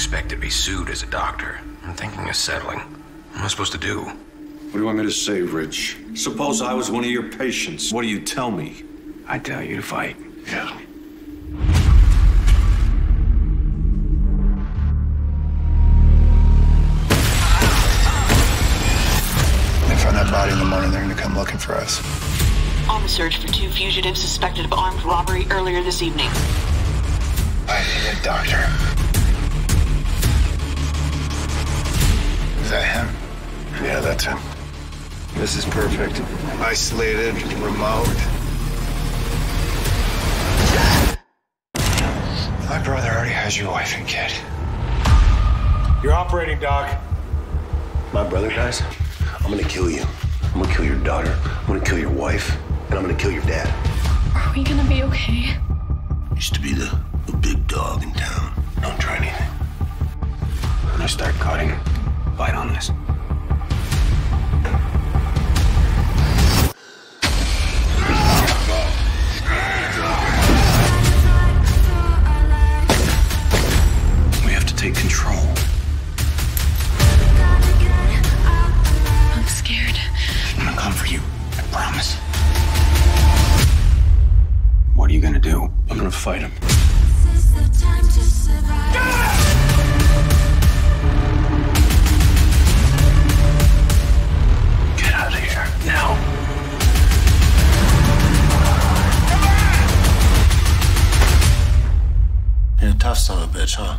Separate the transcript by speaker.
Speaker 1: expect to be sued as a doctor. I'm thinking of settling. What am I supposed to do?
Speaker 2: What do you want me to say, Rich? Suppose I was one of your patients. What do you tell me?
Speaker 1: I tell you to fight.
Speaker 2: Yeah.
Speaker 3: They find that body in the morning, they're gonna come looking for us.
Speaker 4: On the search for two fugitives suspected of armed robbery earlier this evening.
Speaker 3: I need a doctor.
Speaker 2: Yeah.
Speaker 3: This is perfect. Isolated, remote. My brother already has your wife and kid.
Speaker 5: You're operating, Doc.
Speaker 6: My brother dies, I'm gonna kill you. I'm gonna kill your daughter. I'm gonna kill your wife, and I'm gonna kill your dad.
Speaker 7: Are we gonna be okay?
Speaker 6: Used to be the, the big dog in town. Don't try anything.
Speaker 1: When I start cutting, bite on this. Take control.
Speaker 7: I'm scared.
Speaker 1: I'm gonna come for you. I promise. What are you gonna do?
Speaker 2: I'm gonna fight him.
Speaker 1: Get out of here now.
Speaker 6: You're a tough son of a bitch, huh?